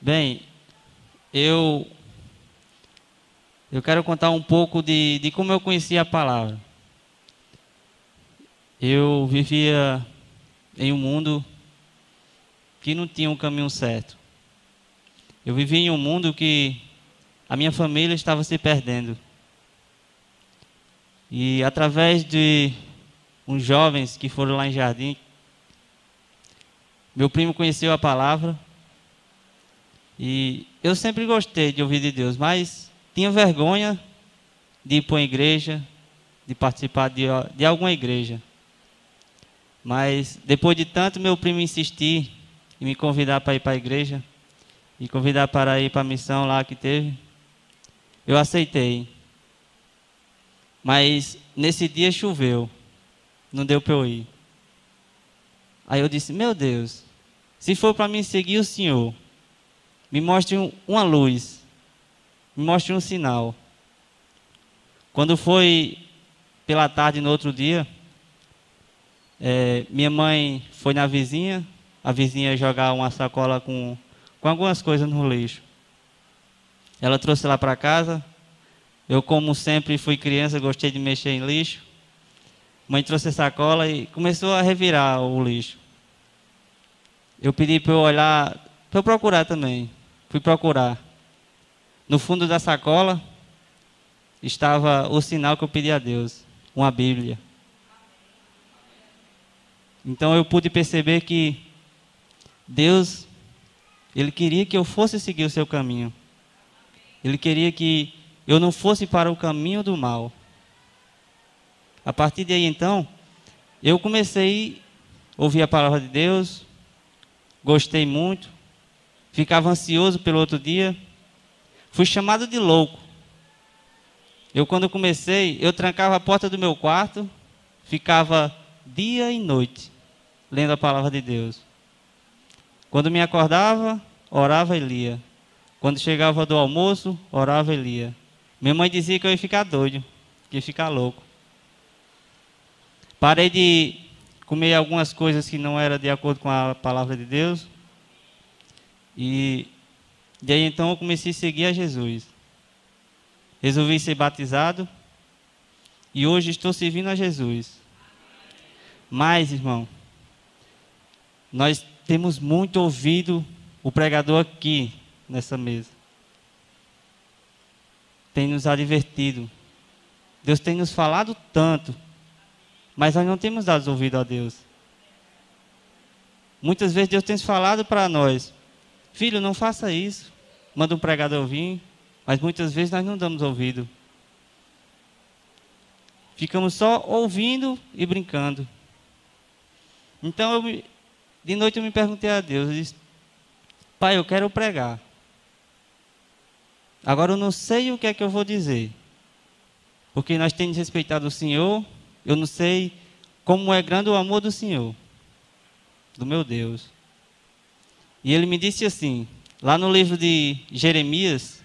Bem, eu eu quero contar um pouco de, de como eu conheci a palavra. Eu vivia em um mundo que não tinha um caminho certo. Eu vivia em um mundo que a minha família estava se perdendo. E através de uns jovens que foram lá em Jardim, meu primo conheceu a palavra. E eu sempre gostei de ouvir de Deus, mas tinha vergonha de ir para uma igreja, de participar de, de alguma igreja. Mas depois de tanto meu primo insistir e me convidar para ir para a igreja, e convidar para ir para a missão lá que teve, eu aceitei. Mas nesse dia choveu, não deu para eu ir. Aí eu disse: Meu Deus, se for para mim seguir o Senhor, me mostre um, uma luz, me mostre um sinal. Quando foi pela tarde no outro dia, é, minha mãe foi na vizinha, a vizinha jogar uma sacola com, com algumas coisas no lixo. Ela trouxe lá para casa. Eu, como sempre fui criança, gostei de mexer em lixo. Mãe trouxe a sacola e começou a revirar o lixo. Eu pedi para eu olhar, para eu procurar também. Fui procurar. No fundo da sacola estava o sinal que eu pedi a Deus, uma Bíblia. Então eu pude perceber que Deus, Ele queria que eu fosse seguir o seu caminho. Ele queria que eu não fosse para o caminho do mal. A partir de aí então, eu comecei a ouvir a palavra de Deus, gostei muito, ficava ansioso pelo outro dia, fui chamado de louco. Eu, quando comecei, eu trancava a porta do meu quarto, ficava dia e noite lendo a palavra de Deus. Quando me acordava, orava e lia. Quando chegava do almoço, orava e lia. Minha mãe dizia que eu ia ficar doido, que ia ficar louco. Parei de comer algumas coisas que não eram de acordo com a palavra de Deus. E de aí então eu comecei a seguir a Jesus. Resolvi ser batizado. E hoje estou servindo a Jesus. Mas, irmão, nós temos muito ouvido o pregador aqui nessa mesa. Tem nos advertido. Deus tem nos falado tanto, mas nós não temos dado ouvido a Deus. Muitas vezes Deus tem falado para nós: Filho, não faça isso. Manda um pregador vir, mas muitas vezes nós não damos ouvido. Ficamos só ouvindo e brincando. Então eu de noite eu me perguntei a Deus, eu disse, Pai, eu quero pregar. Agora eu não sei o que é que eu vou dizer. Porque nós temos respeitado o Senhor, eu não sei como é grande o amor do Senhor, do meu Deus. E ele me disse assim, lá no livro de Jeremias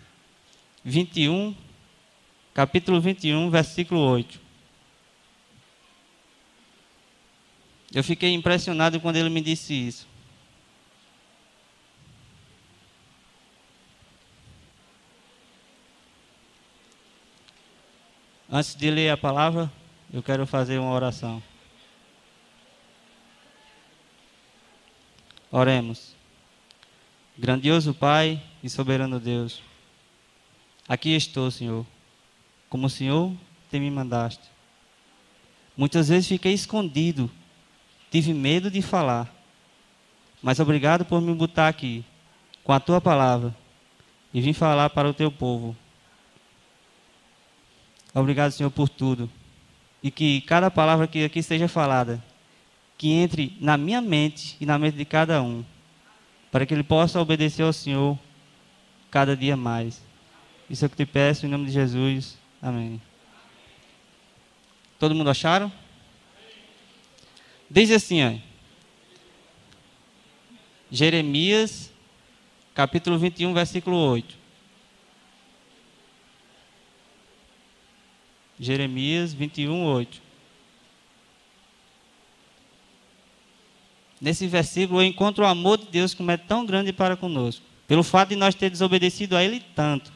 21, capítulo 21, versículo 8. Eu fiquei impressionado quando ele me disse isso. Antes de ler a palavra, eu quero fazer uma oração. Oremos. Grandioso Pai e soberano Deus, aqui estou, Senhor, como o Senhor tem me mandaste. Muitas vezes fiquei escondido Tive medo de falar. Mas obrigado por me botar aqui com a tua palavra e vim falar para o teu povo. Obrigado, Senhor, por tudo. E que cada palavra que aqui seja falada, que entre na minha mente e na mente de cada um, para que ele possa obedecer ao Senhor cada dia mais. Isso é o que te peço em nome de Jesus. Amém. Todo mundo acharam? Diz assim, ó, Jeremias, capítulo 21, versículo 8. Jeremias 21, 8. Nesse versículo eu encontro o amor de Deus como é tão grande para conosco. Pelo fato de nós ter desobedecido a Ele tanto.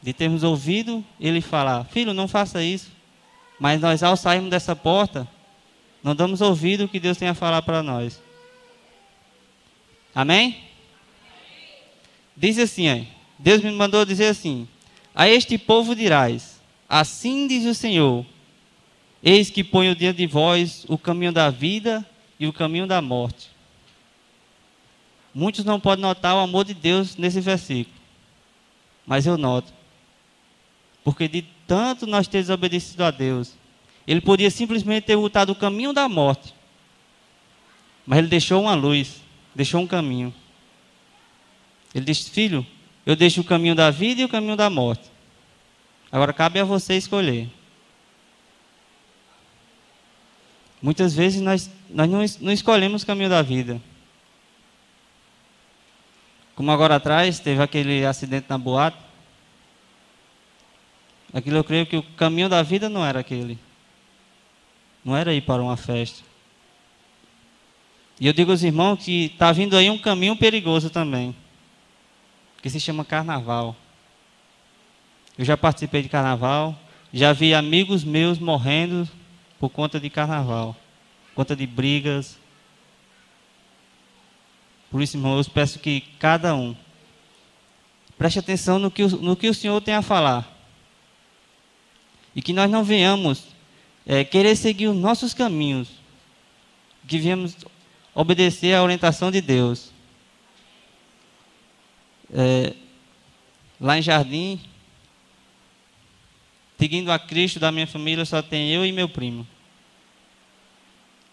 De termos ouvido Ele falar: Filho, não faça isso. Mas nós, ao sairmos dessa porta, não damos ouvido o que Deus tem a falar para nós. Amém? Diz assim, Deus me mandou dizer assim: A este povo dirás: Assim diz o Senhor: Eis que ponho diante de vós o caminho da vida e o caminho da morte. Muitos não podem notar o amor de Deus nesse versículo, mas eu noto. Porque de tanto nós ter desobedecido a Deus, ele podia simplesmente ter botado o caminho da morte, mas ele deixou uma luz, deixou um caminho. Ele disse: Filho, eu deixo o caminho da vida e o caminho da morte. Agora cabe a você escolher. Muitas vezes nós, nós não, não escolhemos o caminho da vida. Como agora atrás teve aquele acidente na boate. Aquilo eu creio que o caminho da vida não era aquele. Não era ir para uma festa. E eu digo aos irmãos que está vindo aí um caminho perigoso também que se chama carnaval. Eu já participei de carnaval, já vi amigos meus morrendo por conta de carnaval, por conta de brigas. Por isso, irmão, eu peço que cada um preste atenção no que, o, no que o Senhor tem a falar. E que nós não venhamos é, querer seguir os nossos caminhos, que venhamos obedecer à orientação de Deus. É, lá em Jardim, seguindo a Cristo da minha família, só tem eu e meu primo.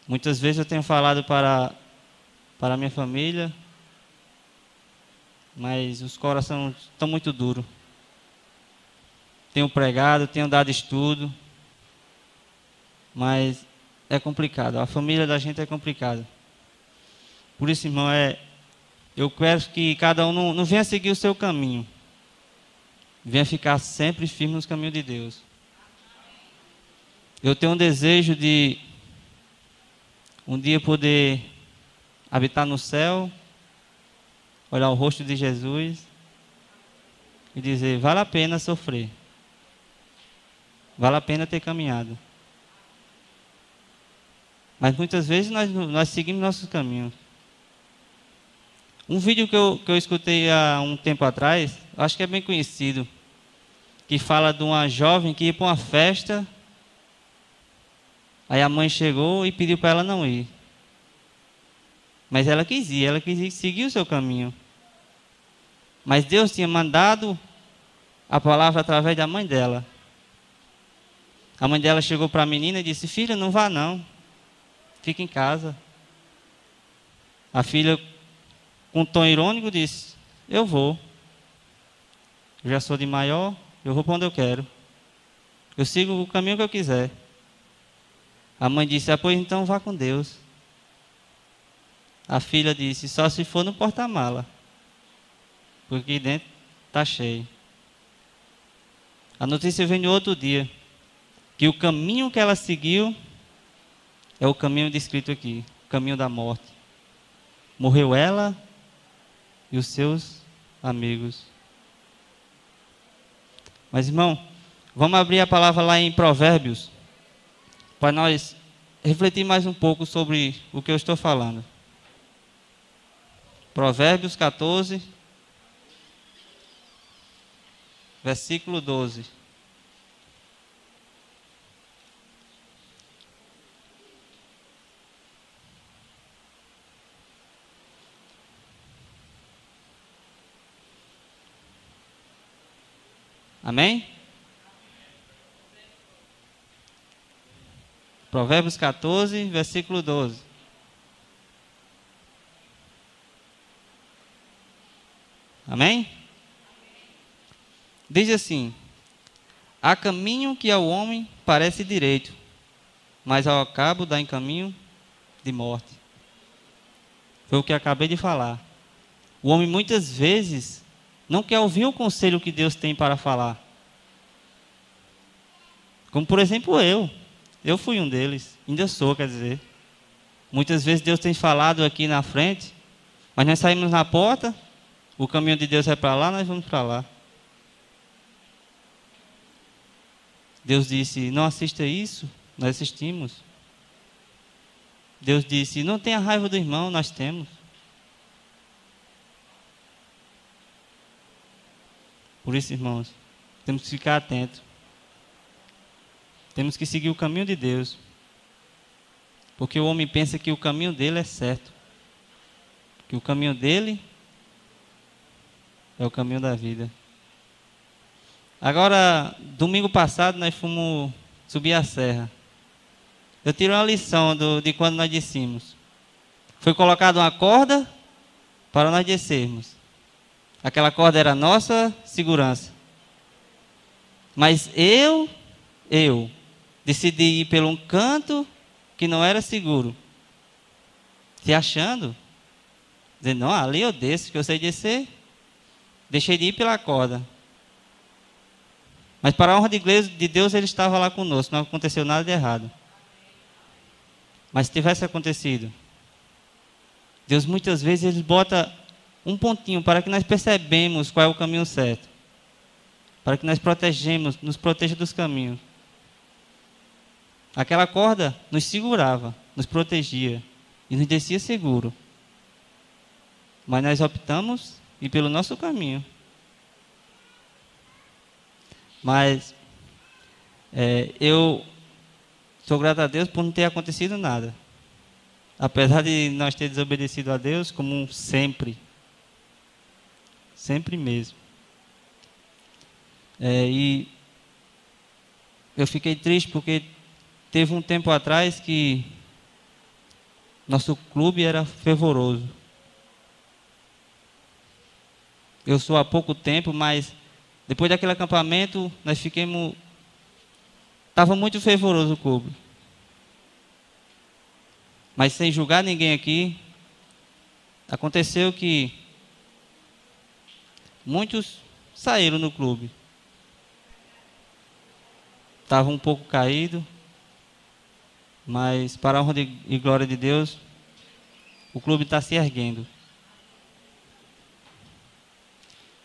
Muitas vezes eu tenho falado para, para minha família, mas os corações estão muito duros. Tenho pregado, tenho dado estudo, mas é complicado. A família da gente é complicada. Por isso, irmão, é, eu quero que cada um não, não venha seguir o seu caminho. Venha ficar sempre firme nos caminhos de Deus. Eu tenho um desejo de um dia poder habitar no céu, olhar o rosto de Jesus e dizer: vale a pena sofrer, vale a pena ter caminhado. Mas muitas vezes nós, nós seguimos nossos caminhos. Um vídeo que eu, que eu escutei há um tempo atrás, acho que é bem conhecido, que fala de uma jovem que ia para uma festa, aí a mãe chegou e pediu para ela não ir. Mas ela quis ir, ela quis seguir o seu caminho. Mas Deus tinha mandado a palavra através da mãe dela. A mãe dela chegou para a menina e disse: Filha, não vá não, fica em casa. A filha com um tom irônico, disse: Eu vou. Eu já sou de maior, eu vou para onde eu quero. Eu sigo o caminho que eu quiser. A mãe disse: ah, Pois então vá com Deus. A filha disse: Só se for no porta-mala, porque dentro está cheio. A notícia vem no outro dia que o caminho que ela seguiu é o caminho descrito aqui o caminho da morte. Morreu ela e os seus amigos. Mas, irmão, vamos abrir a palavra lá em Provérbios, para nós refletir mais um pouco sobre o que eu estou falando. Provérbios 14, versículo 12. Amém? Provérbios 14, versículo 12. Amém? Diz assim: Há caminho que ao homem parece direito, mas ao cabo dá em caminho de morte. Foi o que acabei de falar. O homem muitas vezes não quer ouvir o conselho que Deus tem para falar. Como por exemplo eu. Eu fui um deles. Ainda sou, quer dizer. Muitas vezes Deus tem falado aqui na frente, mas nós saímos na porta o caminho de Deus é para lá, nós vamos para lá. Deus disse: Não assista isso, nós assistimos. Deus disse: Não tenha raiva do irmão, nós temos. Por isso, irmãos, temos que ficar atentos. Temos que seguir o caminho de Deus. Porque o homem pensa que o caminho dele é certo. Que o caminho dele é o caminho da vida. Agora, domingo passado, nós fomos subir a serra. Eu tirei uma lição do, de quando nós descemos. Foi colocada uma corda para nós descermos. Aquela corda era nossa segurança. Mas eu, eu, decidi ir pelo um canto que não era seguro. Se achando. Dizendo, não, ali eu desço, que eu sei descer. Deixei de ir pela corda. Mas para a honra de Deus, ele estava lá conosco, não aconteceu nada de errado. Mas se tivesse acontecido, Deus muitas vezes ele bota um pontinho para que nós percebemos qual é o caminho certo. Para que nós protegemos, nos proteja dos caminhos. Aquela corda nos segurava, nos protegia e nos descia seguro. Mas nós optamos ir pelo nosso caminho. Mas é, eu sou grato a Deus por não ter acontecido nada. Apesar de nós ter desobedecido a Deus, como sempre. Sempre mesmo. É, e eu fiquei triste porque teve um tempo atrás que nosso clube era fervoroso. Eu sou há pouco tempo, mas depois daquele acampamento, nós ficamos. Estava muito fervoroso o clube. Mas sem julgar ninguém aqui, aconteceu que muitos saíram no clube. Estavam um pouco caídos, mas para a honra e glória de Deus, o clube está se erguendo.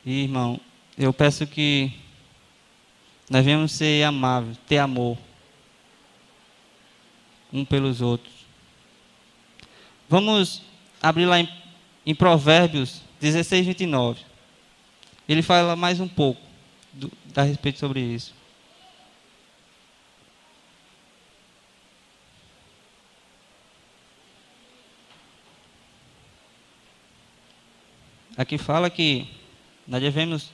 E, irmão, eu peço que nós venhamos ser amáveis, ter amor um pelos outros. Vamos abrir lá em, em Provérbios 16, 29. Ele fala mais um pouco do, a respeito sobre isso. Aqui fala que nós devemos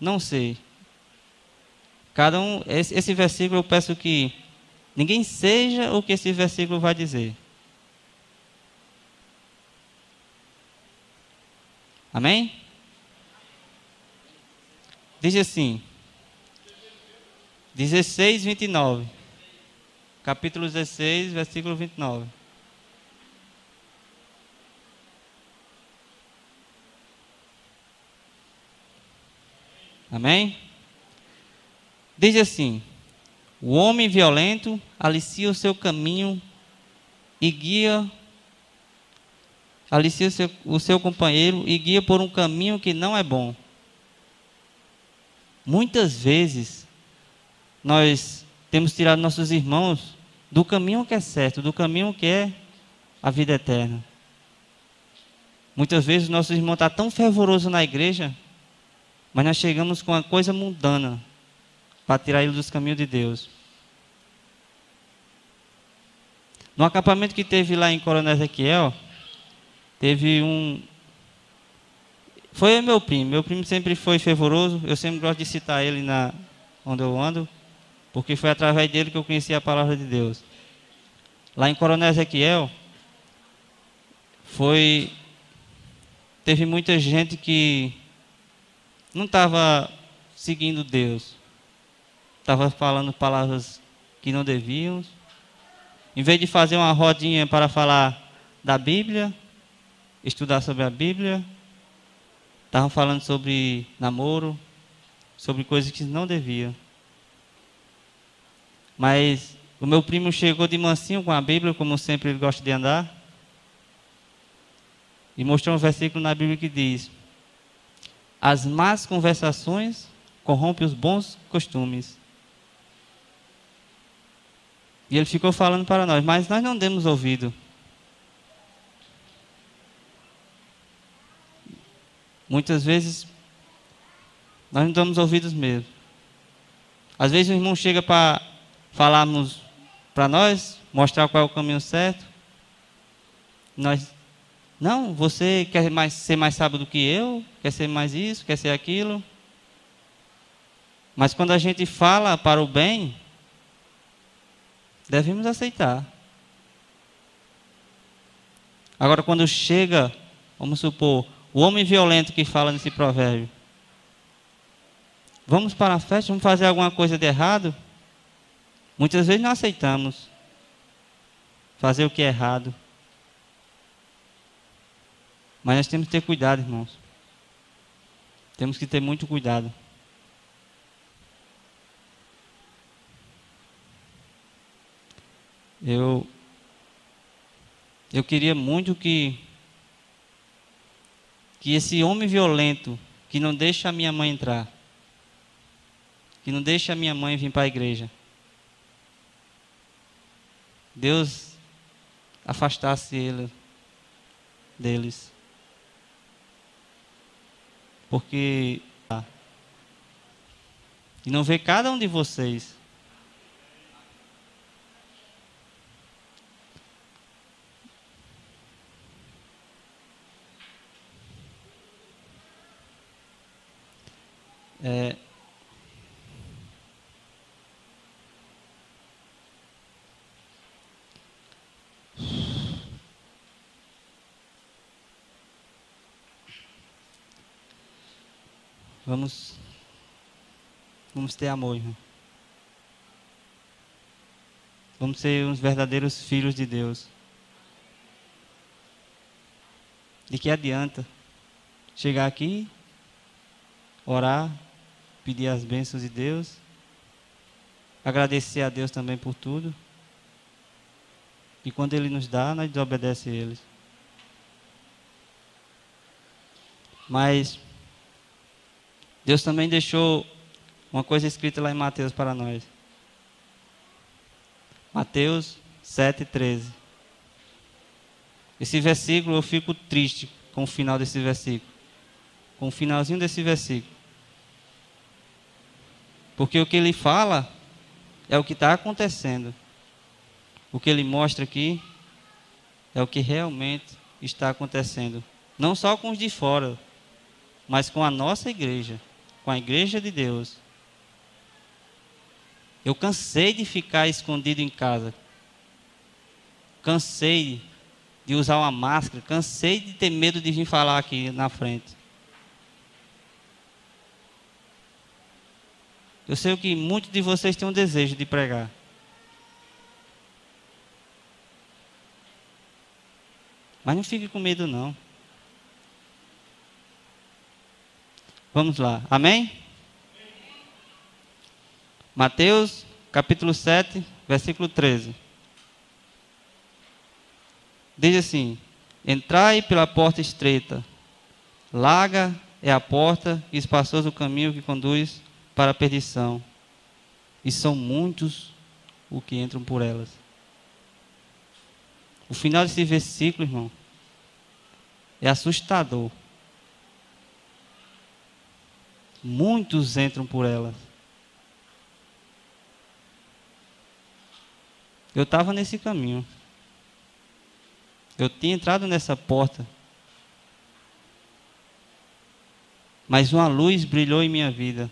não sei. Cada um, esse, esse versículo eu peço que ninguém seja o que esse versículo vai dizer. Amém? Diz assim, 16, 29. Capítulo 16, versículo 29. Amém? Diz assim: O homem violento alicia o seu caminho e guia alicia o seu, o seu companheiro e guia por um caminho que não é bom. Muitas vezes nós temos tirado nossos irmãos do caminho que é certo, do caminho que é a vida eterna. Muitas vezes nosso irmão está tão fervoroso na igreja mas nós chegamos com uma coisa mundana para tirar ele dos caminhos de Deus. No acampamento que teve lá em Coronel Ezequiel, teve um. Foi meu primo. Meu primo sempre foi fervoroso. Eu sempre gosto de citar ele na onde eu ando, porque foi através dele que eu conheci a palavra de Deus. Lá em Coronel Ezequiel, foi. Teve muita gente que não estava seguindo Deus. Estava falando palavras que não deviam. Em vez de fazer uma rodinha para falar da Bíblia, estudar sobre a Bíblia, estavam falando sobre namoro, sobre coisas que não deviam. Mas o meu primo chegou de mansinho com a Bíblia, como sempre ele gosta de andar. e mostrou um versículo na Bíblia que diz: As más conversações corrompem os bons costumes. E ele ficou falando para nós, mas nós não demos ouvido. Muitas vezes nós não damos ouvidos mesmo. Às vezes o irmão chega para falarmos para nós, mostrar qual é o caminho certo. Nós, não, você quer mais, ser mais sábio do que eu, quer ser mais isso, quer ser aquilo. Mas quando a gente fala para o bem, devemos aceitar. Agora, quando chega, vamos supor, o homem violento que fala nesse provérbio, vamos para a festa, vamos fazer alguma coisa de errado? Muitas vezes não aceitamos fazer o que é errado. Mas nós temos que ter cuidado, irmãos. Temos que ter muito cuidado. Eu eu queria muito que que esse homem violento que não deixa a minha mãe entrar, que não deixa a minha mãe vir para a igreja, Deus afastasse ele deles. Porque e não vê cada um de vocês. É, Vamos, vamos ter amor, irmão. Vamos ser uns verdadeiros filhos de Deus. De que adianta chegar aqui, orar, pedir as bênçãos de Deus, agradecer a Deus também por tudo. E quando Ele nos dá, nós desobedecemos a Ele. Mas Deus também deixou uma coisa escrita lá em Mateus para nós. Mateus 7,13. Esse versículo eu fico triste com o final desse versículo. Com o finalzinho desse versículo. Porque o que ele fala é o que está acontecendo. O que ele mostra aqui é o que realmente está acontecendo. Não só com os de fora, mas com a nossa igreja, com a igreja de Deus. Eu cansei de ficar escondido em casa. Cansei de usar uma máscara. Cansei de ter medo de vir falar aqui na frente. Eu sei que muitos de vocês têm um desejo de pregar. Mas não fique com medo, não. Vamos lá. Amém? Mateus, capítulo 7, versículo 13. Diz assim: Entrai pela porta estreita, larga é a porta e espaçoso o caminho que conduz para a perdição, e são muitos os que entram por elas. O final desse versículo, irmão, é assustador. Muitos entram por elas. Eu estava nesse caminho. Eu tinha entrado nessa porta. Mas uma luz brilhou em minha vida.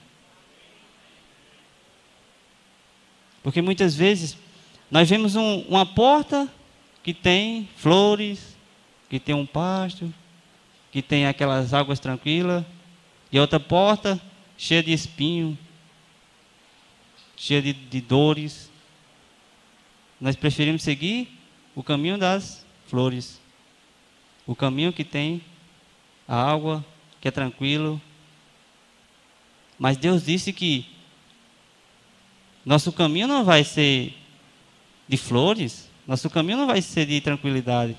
Porque muitas vezes nós vemos um, uma porta que tem flores, que tem um pasto, que tem aquelas águas tranquilas, e outra porta cheia de espinho, cheia de, de dores. Nós preferimos seguir o caminho das flores, o caminho que tem a água, que é tranquilo. Mas Deus disse que nosso caminho não vai ser de flores, nosso caminho não vai ser de tranquilidade.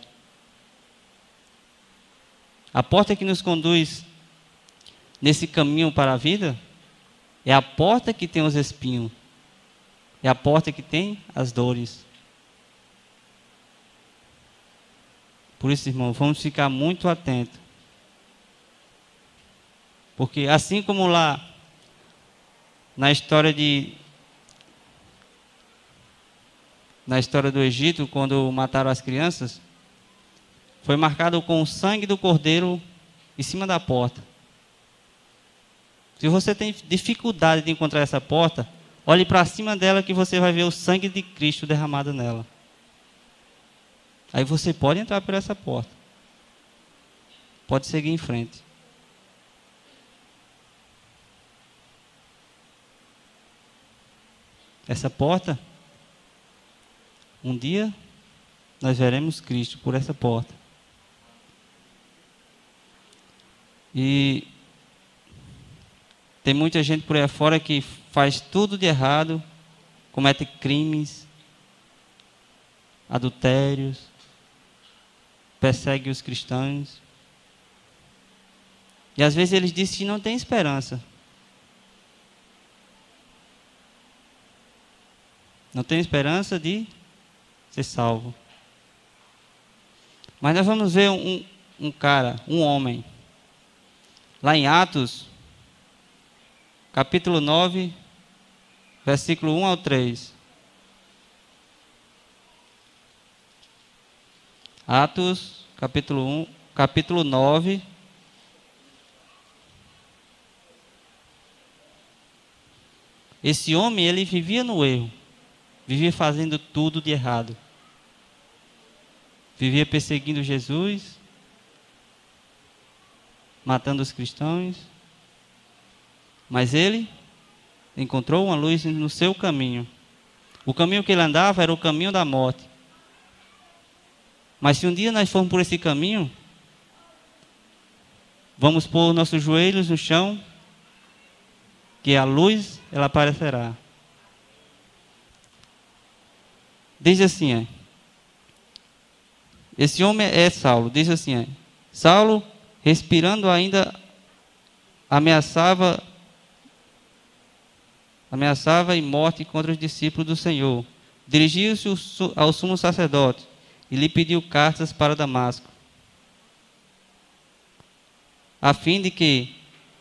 A porta que nos conduz nesse caminho para a vida é a porta que tem os espinhos. É a porta que tem as dores. Por isso, irmão, vamos ficar muito atentos. Porque assim como lá na história de na história do Egito, quando mataram as crianças, foi marcado com o sangue do cordeiro em cima da porta. Se você tem dificuldade de encontrar essa porta, olhe para cima dela que você vai ver o sangue de Cristo derramado nela. Aí você pode entrar por essa porta. Pode seguir em frente. Essa porta, um dia nós veremos Cristo por essa porta. E tem muita gente por aí fora que faz tudo de errado, comete crimes, adultérios, persegue os cristãos. E às vezes eles dizem que não tem esperança. Não tem esperança de ser salvo. Mas nós vamos ver um, um cara, um homem, lá em Atos, capítulo 9, versículo 1 ao 3. Atos, capítulo 1, capítulo 9. Esse homem, ele vivia no erro. Vivia fazendo tudo de errado. Vivia perseguindo Jesus, matando os cristãos mas ele encontrou uma luz no seu caminho. O caminho que ele andava era o caminho da morte. Mas se um dia nós formos por esse caminho, vamos pôr nossos joelhos no chão, que a luz ela aparecerá. Diz assim, é, esse homem é Saulo, diz assim, é, Saulo, respirando ainda, ameaçava ameaçava em morte contra os discípulos do Senhor. Dirigiu-se ao sumo sacerdote e lhe pediu cartas para Damasco, a fim de que,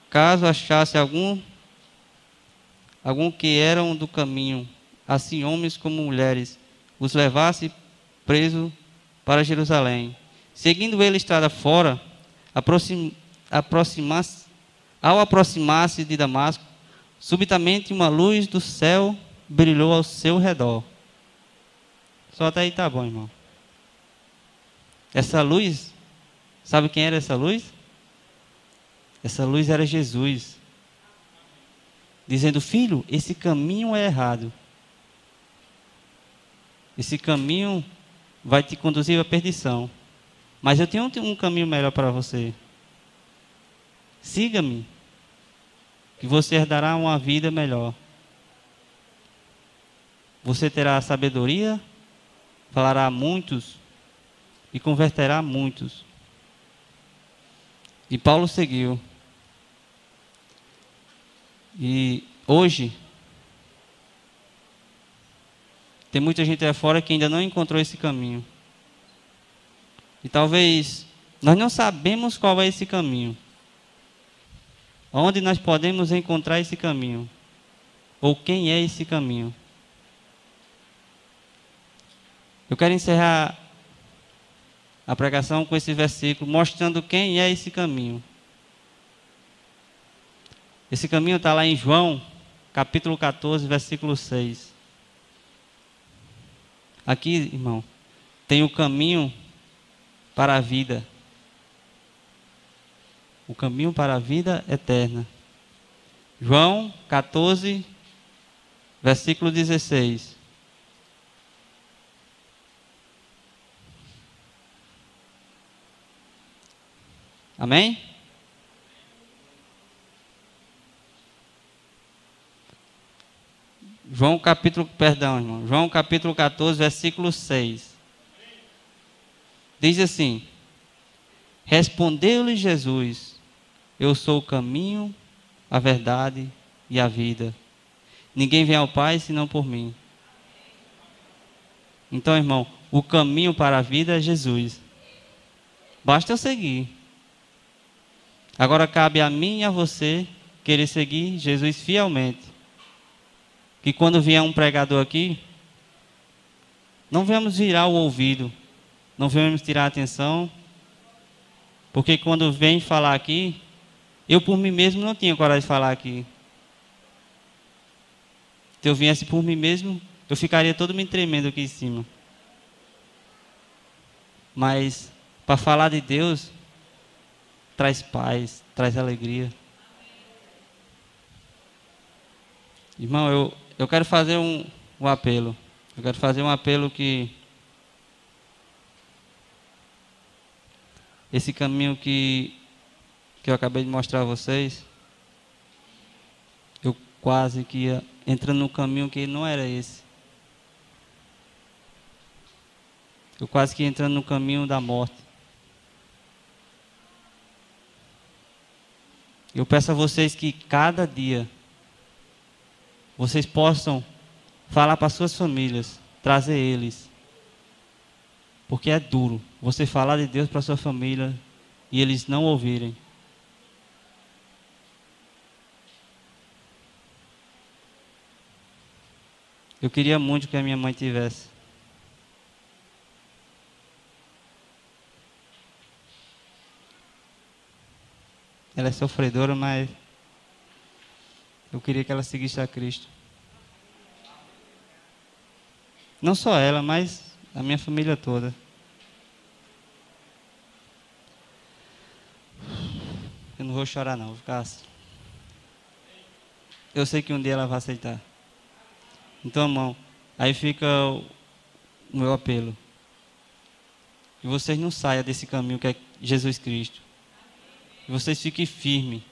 caso achasse algum, algum que eram do caminho, assim homens como mulheres, os levasse preso para Jerusalém. Seguindo ele estrada fora, aproxim, aproxima ao aproximar-se de Damasco, Subitamente uma luz do céu brilhou ao seu redor. Só até aí tá bom, irmão. Essa luz, sabe quem era essa luz? Essa luz era Jesus. Dizendo, filho, esse caminho é errado. Esse caminho vai te conduzir à perdição. Mas eu tenho um caminho melhor para você. Siga-me que você herdará uma vida melhor. Você terá sabedoria, falará a muitos e converterá muitos. E Paulo seguiu. E hoje, tem muita gente aí fora que ainda não encontrou esse caminho. E talvez nós não sabemos qual é esse caminho. Onde nós podemos encontrar esse caminho? Ou quem é esse caminho? Eu quero encerrar a pregação com esse versículo, mostrando quem é esse caminho. Esse caminho está lá em João, capítulo 14, versículo 6. Aqui, irmão, tem o caminho para a vida o caminho para a vida eterna. João 14, versículo 16. Amém? João capítulo, perdão, irmão. João capítulo 14, versículo 6. Diz assim: Respondeu-lhe Jesus: Eu sou o caminho, a verdade e a vida. Ninguém vem ao Pai senão por mim. Então, irmão, o caminho para a vida é Jesus. Basta eu seguir. Agora cabe a mim e a você querer seguir Jesus fielmente. Que quando vier um pregador aqui, não vamos virar o ouvido, não vamos tirar a atenção, porque quando vem falar aqui, eu por mim mesmo não tinha coragem de falar aqui. Se eu viesse por mim mesmo, eu ficaria todo me tremendo aqui em cima. Mas para falar de Deus, traz paz, traz alegria. Irmão, eu, eu quero fazer um, um apelo. Eu quero fazer um apelo que esse caminho que, que eu acabei de mostrar a vocês, eu quase que ia entrando num caminho que não era esse. Eu quase que entrando no caminho da morte. Eu peço a vocês que cada dia vocês possam falar para suas famílias, trazer eles. Porque é duro você falar de Deus para sua família e eles não ouvirem. Eu queria muito que a minha mãe tivesse. Ela é sofredora, mas eu queria que ela seguisse a Cristo. Não só ela, mas a minha família toda. Eu não vou chorar não, vou ficar assim. Eu sei que um dia ela vai aceitar. Então, irmão, aí fica o meu apelo. Que vocês não saiam desse caminho que é Jesus Cristo. Que vocês fiquem firmes.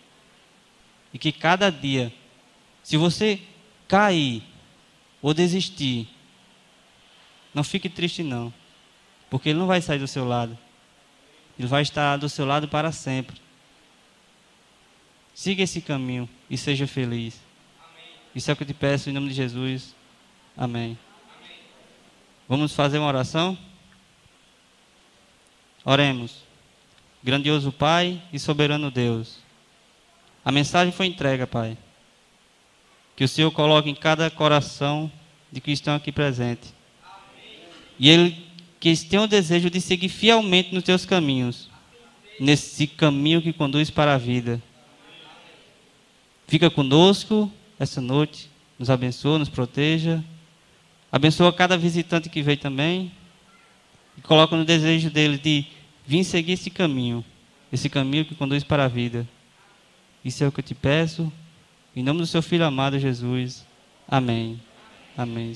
E que cada dia, se você cair ou desistir, não fique triste não. Porque ele não vai sair do seu lado. Ele vai estar do seu lado para sempre. Siga esse caminho e seja feliz. Amém. Isso é o que eu te peço em nome de Jesus. Amém. Vamos fazer uma oração? Oremos. Grandioso Pai e soberano Deus. A mensagem foi entregue, Pai. Que o Senhor coloque em cada coração de que estão aqui presentes. E ele, que eles tenham o desejo de seguir fielmente nos teus caminhos. Nesse caminho que conduz para a vida. Fica conosco essa noite. Nos abençoa, nos proteja. Abençoa cada visitante que veio também. E coloca no desejo dele de Vim seguir esse caminho, esse caminho que conduz para a vida. Isso é o que eu te peço, em nome do seu Filho amado Jesus. Amém. Amém.